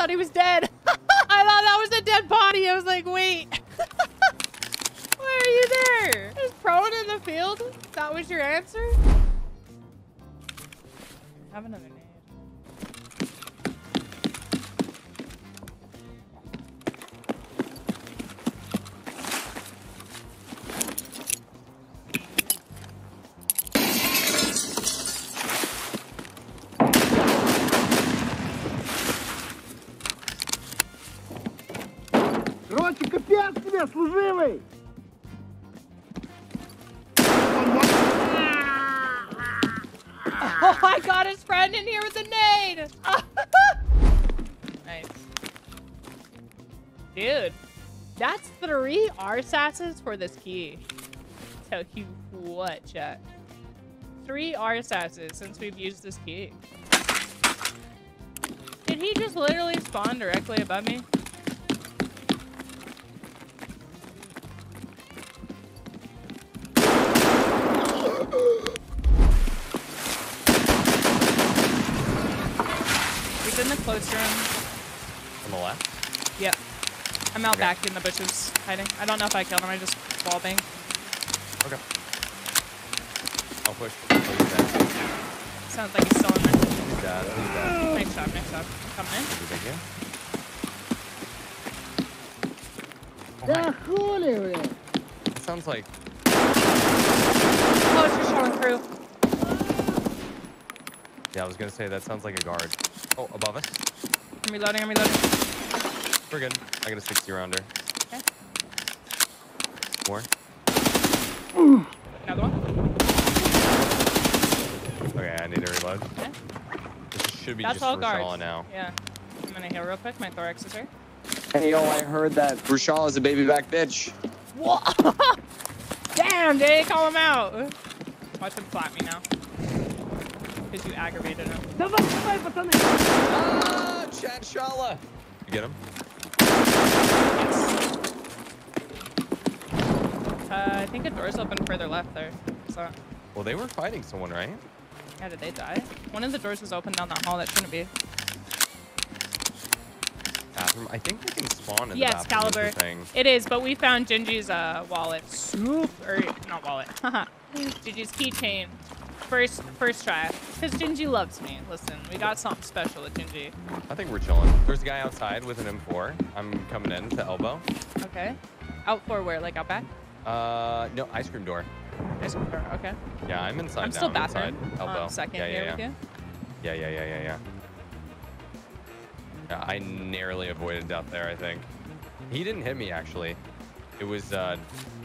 thought he was dead. I thought that was a dead body. I was like, wait. Why are you there? Just prone in the field? That was your answer? Have another nade. капец тебе, служивый! Oh, I got his friend in here with a nade. nice. Dude, that's three R-sasses for this key. Tell you what, chat. Three R-sasses since we've used this key. Did he just literally spawn directly above me? Clothestrum. On the left? Yep. I'm out okay. back in the bushes, hiding. I don't know if I killed him, I just wall bang. Okay. I'll push. Sounds like he's still in there. He's dead, he's dead. Nice job, nice job. Coming in. He's right here. Oh the cool area. Sounds like. Oh, it's just showing through. Yeah, I was gonna say that sounds like a guard. Oh, above us. I'm reloading, I'm reloading. We're good. I got a 60 rounder. Okay. More. Another one. Okay, I need to reload. Okay. This should be That's just all Reshala guards. now. Yeah. I'm gonna heal real quick. My thorax is here. Hey, yo, I heard that Rushal is a baby back bitch. What? Damn, they call him out. Watch him slap me now because you aggravated him. Ah, Chad Shala. You get him? Yes. Uh, I think a door's open further left there. So. Well, they were fighting someone, right? Yeah, did they die? One of the doors was open down that hall. That shouldn't be. Bathroom. I think they can spawn in yes, the bathroom. Yes, Caliber. It is, but we found Gingy's uh, wallet. Soup. Or, not wallet. Haha. Gingy's keychain. First, first try. Because Gingy loves me. Listen, we got something special with Gingy. I think we're chilling. There's a guy outside with an M4. I'm coming in to elbow. Okay. Out for where? Like out back? Uh, no, ice cream door. Ice cream door, Okay. Yeah, I'm inside I'm now. still I'm bathroom. inside. Elbow. Um, second yeah, here yeah, with yeah. you. Yeah, yeah, yeah, yeah, yeah. Yeah, I narrowly avoided death there, I think. He didn't hit me, actually. It was, uh,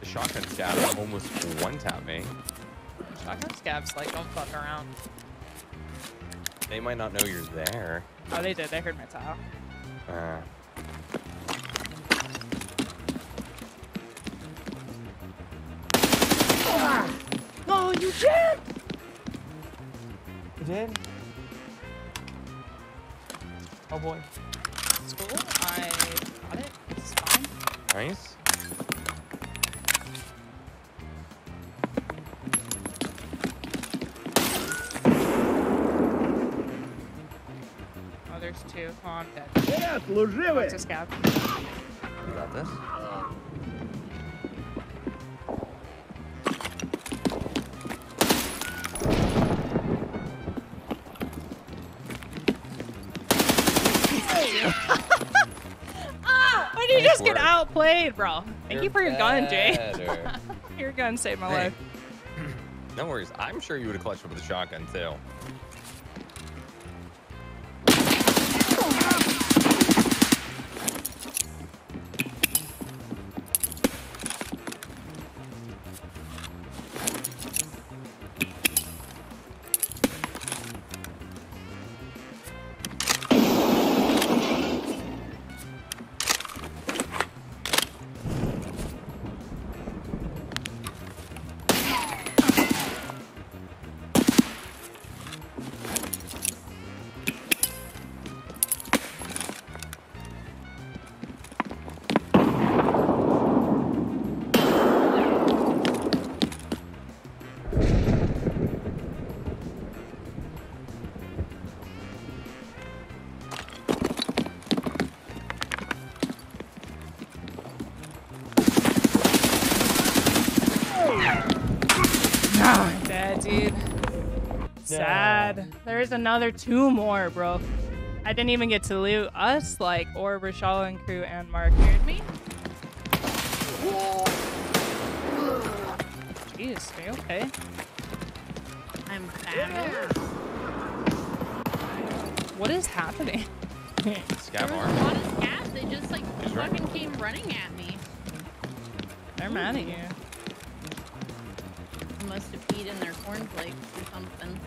the shotgun stab almost one-tapped me. Shotgun scavs, like, don't fuck around. They might not know you're there. Oh, they did. They heard my towel. Uh, Oh, you did! you did? Oh, boy. It's cool. I got it. It's fine. Nice. two. Oh, I'm dead. Э, служивый! It's a scab. You got this? Ah! Why did you Nice just get work. outplayed, bro? Thank You're you for your gun, Jay. better. your gun saved my Hey. life. No worries. I'm sure you would have clutched it with a shotgun, too. There's another two more, bro. I didn't even get to loot us, like, or Rashal and crew and Mark. Heard me? Jeez, are you okay? I'm fat. What is happening? There Scav was a arm. lot of scavs. They just like He's right. fucking came running at me. They're mad at you. They Must have peed in their cornflakes or something.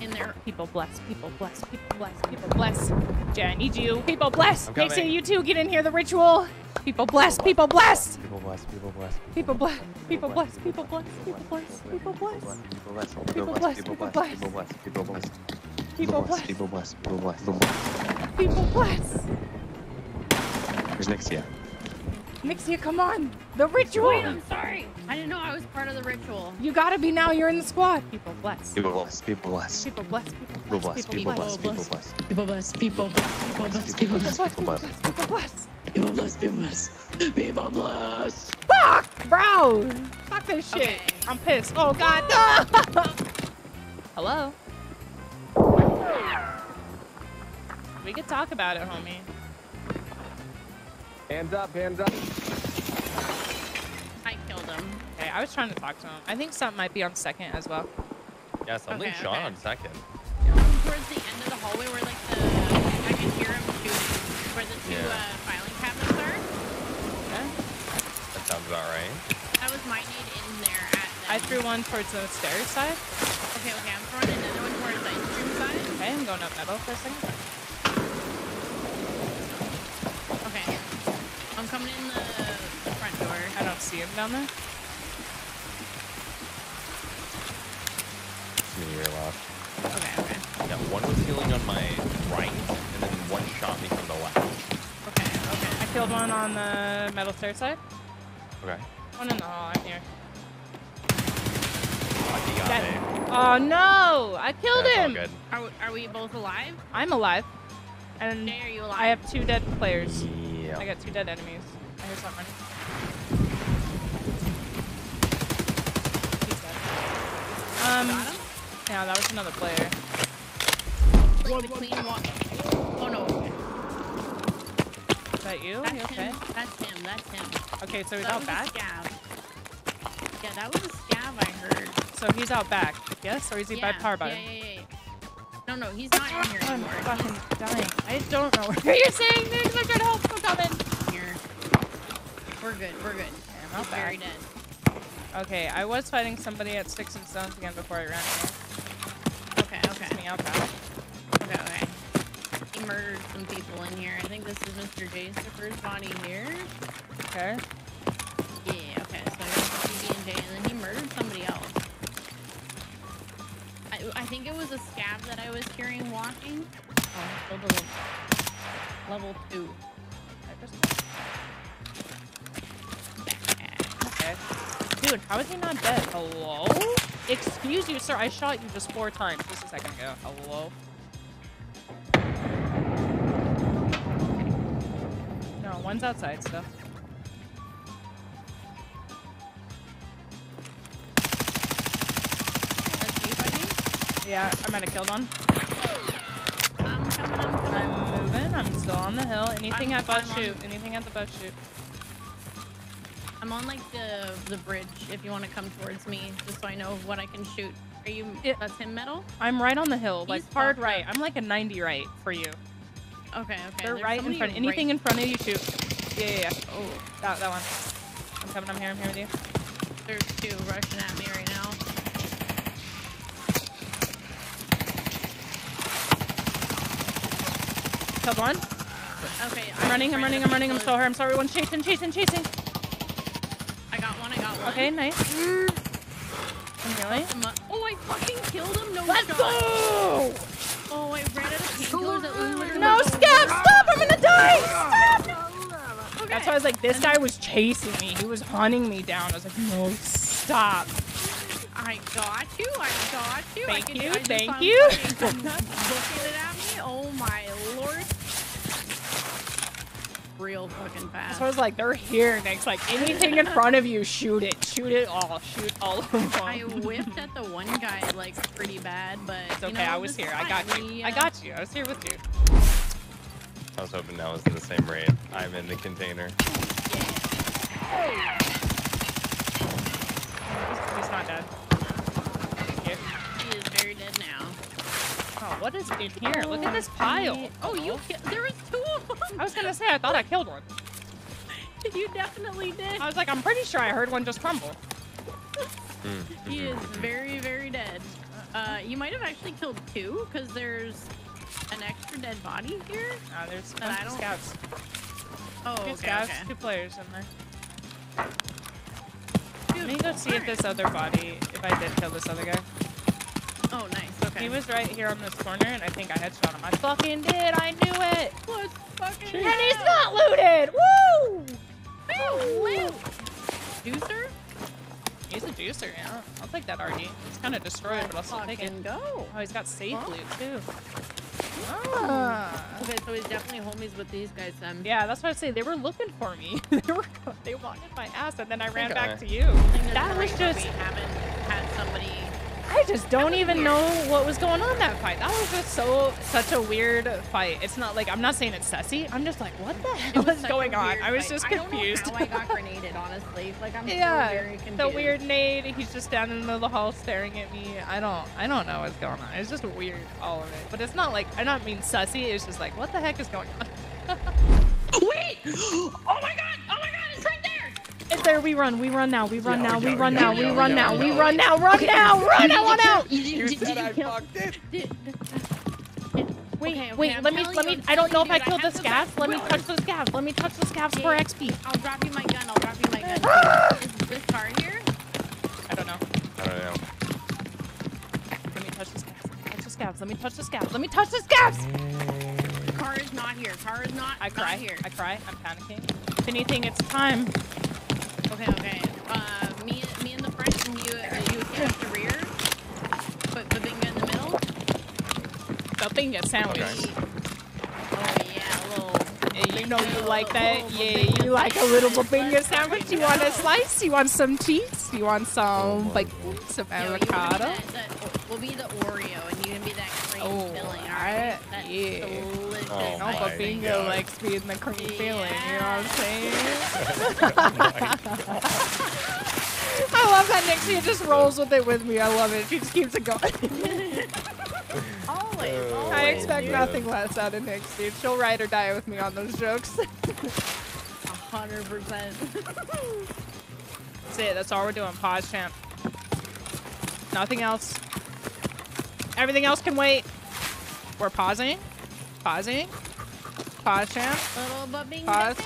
In their People bless, people bless, people bless, people bless. Jay, I need you. People bless. I'm you too. Get in here. The ritual. People bless, people bless. People bless. People bless. People bless, people bless, people bless, people bless, people bless. People bless. People bless, people bless. People bless. People bless. People bless, People bless. People bless. People bless. people bless. Where's Nyxia? Nixie, come on. The ritual. Wait, I'm sorry. I didn't know I was part of the ritual. You gotta be now. You're in the squad. People bless. People bless. People bless. People bless, people People bless, bless. People bless. People bless. People bless. People bless. People bless. People People bless, bless. people bless. People bless. People bless. People bless. Fuck, bro. Fuck this shit. Okay. I'm pissed. Oh god, no. Hello. We could talk about it, homie. Hands up. Hands up. I killed him. Okay, I was trying to talk to him. I think something might be on second as well. Yeah, something Okay, shot okay. on second. Towards the end of the hallway where like the I can hear him shooting where the two Yeah. uh, filing cabinets are. Okay. That sounds about right. That was my nade in there at them. I threw one towards the stairs side. Okay, okay, I'm throwing another one towards the ice cream side. Okay, I'm going up metal for a second. Okay. I'm coming in the, the front door. I don't see him down there. Me your left. Okay, okay. Yeah, one was healing on my right, and then one shot me from the left. Okay, okay. I killed one on the metal stairs side. Okay. One in the hall. I'm here. Oh, That- Oh no! I killed That's him. good. Are, we- are we both alive? I'm alive, and Jay, are you alive? I have two dead players. Yeah. I got two dead enemies. I hear something dead. Um, yeah, that was another player. Like the clean wall. Oh no. Is that you? That's You okay? him. That's him. That's him. Okay, so he's that out back. Yeah, that was a scav I heard. So he's out back. Yes, or is he yeah, by power button? Yeah, yeah, yeah, yeah. No, no, he's not in here I'm fucking dying. I don't know where you're saying things. I'm to help. I'm coming. Here. We're good. We're good. I'm out He's very back. dead. Okay, I was fighting somebody at sticks and stones again before I ran here. Okay, okay. Me out back. Okay, okay. He murdered some people in here. I think this is Mr. Jacipher's body here. Okay. Yeah, okay. So here's the PB and J, and then he murdered somebody else. I, I think it was a scav that I was hearing walking. Oh, level, level two. Okay. Dude, how is he not dead? Hello? Excuse you, sir. I shot you just four times just a second ago. Hello? No, one's outside still. That's you fighting? Yeah, I might have killed one. Um, I'm coming, I'm coming. I'm moving. I'm still on the hill. Anything I'm- at bus I'm on- shoot. Anything at the bus shoot. I'm on like the the bridge. If you want to come towards me, just so I know what I can shoot. Are you? It- that's him, metal. I'm right on the hill, like hard right. up. I'm like a 90 right for you. Okay, okay. They're there's right in front. right- Anything in front of you, shoot. Yeah, yeah, yeah. Oh, that, that one. I'm coming. I'm here. I'm here with you. There's two rushing at me right now. Killed one. Okay. I'm running. I'm ran running. I'm running. I'm so her. I'm sorry. One chasing, chasing, chasing. I got one. I got one. Okay, nice. I'm healing. I'm up- Oh, I fucking killed him. No Let's shot. go! Oh, I ran out of painkillers. That literally No, was- Scav, stop! I'm gonna die! Stop! Okay. That's why I was like, this guy was chasing me. He was hunting me down. I was like, no, stop. I got you. I got you. I Thank can, you, I just thank you. Looking it at me. Oh my lord. Real fucking fast. So I was like, they're here next. Like anything in front of you, shoot it. Shoot it all. Shoot all of them. I whipped at the one guy like pretty bad, but It's you okay. know, I was here. here. is I got you. We, I uh, got you. I was here with you. I was hoping that was in the same raid. I'm in the container. He's, he's not dead. He is very dead now. Oh, what is in here? Look at this pile. Oh, you ki- there was two of them. I was gonna say I thought I killed one. you definitely did. I was like, I'm pretty sure I heard one just crumble. Mm, He is very, very dead. Uh, you might have actually killed two because there's an extra dead body here. Uh, there's a bunch of scouts. Oh, Two okay, scouts, okay. two players in there. Let me go Beautiful. see if this other body, if I did kill this other guy. Oh, nice. Okay. He was right here on this corner, and I think I headshot him. I fucking did. I knew it. Let's fucking And he's not looted. Woo! Woo, loot. Juicer? He's a juicer, yeah. I'll take that RD. It's kind of destroyed, but I'll still take it. Fucking go. Oh, he's got safe Huh? loot too. Oh. Ah. Okay, so he's definitely homies with these guys then. Yeah, that's what I say. They were looking for me. they were. They wanted my ass, and then I ran back to you. I think there's That was reason we just. haven't had somebody. I just don't even know what was going on that fight. That was just so such a weird fight. It's not like I'm not saying it's sussy. I'm just like, what the hell was is going on? weird I was fight. just confused. I don't know confused. how I got grenaded, honestly. Like I'm still yeah, very confused. the weird nade. He's just down in the middle of the hall staring at me. I don't, I don't know what's going on. It's just weird, all of it. But it's not like I don't mean sussy. It's just like, what the heck is going on? Wait! Oh my god! Oh my god! There. We run. We run now. We run now. We run now. We run now. We run now. Run now. Run! I want out. You, did- You did- said I fucked it. Wait, Okay, okay, wait. I'm let me, let me. I'm don't know if I killed the scavs. Let me touch the scavs. Let me touch the scavs for XP. I'll drop you my gun. I'll drop you my gun. Is this car here? I don't know. I don't know. Let me touch the scavs. Let me touch the scavs. Let me touch the scavs. Let me touch the scavs. Car is not here. Car is not. I cry. not cry. here. I cry. I'm panicking. If anything, it's time. Okay, okay. Uh, me, me in the front, and you, you hit up the rear. Put Babinga in the middle. The finger sandwich. Okay. Oh yeah, a little. Yeah, you know you like that. Yeah, you like a little Let's babinga sandwich. You want a go. slice? You want some cheese? You want Oh some my bacon? Some Yo, you wanna be avocado? That- that- We'll be the Oreo, and you can be that cream Oh, filling. All alright, right? That's yeah. delicious. Oh, oh No, my but bingo God. likes being the cream filling. You know what I'm Yeah. saying? I love that Nixie just rolls with it with me. I love it. She just keeps it going. Always, Oh, always. I expect dude. nothing less out of Nix, dude. She'll ride or die with me on those jokes. A hundred percent. That's it. That's all we're doing. Pause, champ. Nothing else. Everything else can wait. We're pausing. Pausing. Pause, champ. Little Babinga Pause.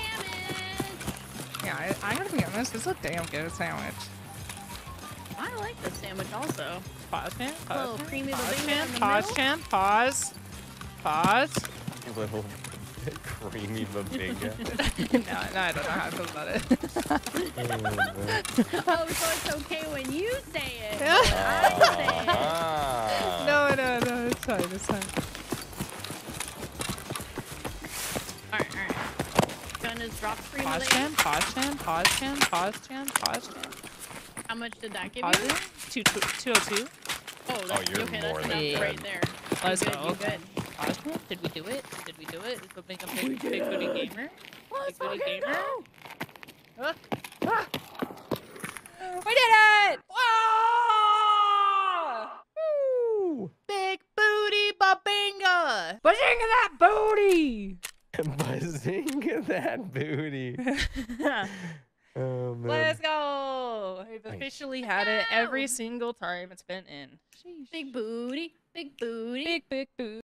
Yeah, I, I'm gonna be honest. It's a damn good sandwich. I like this sandwich also. Pause, champ. A Pause, little champ. creamy Pause, Babinga champ. in Pause, champ. Pause. Pause. Little creamy babinga. no, no, I don't know how I feel about it. Oh, so it's okay when you say it. Yeah. I say it. Ah, Alright, alright. Gun is drop screen Pause, related. Pause, champ. Pause, champ. Pause, champ. Pause, champ. How much did that give Pause you? it. Two, two, 202. Oh, that's you're okay. more That's than enough good. right there. Let's you good, go. You good. Pause champ. Did we do it? Did we do it? Is the big, big, big booty gamer? Let's Big booty gamer? go. Ah. We did it! Ah! Woo! Big booty babinga! Babinga that booty! Buzzing that booty. Oh man. Let's go! We've Nice. officially had it every single time it's been in. Sheesh. Big booty. Big booty. Big, big booty.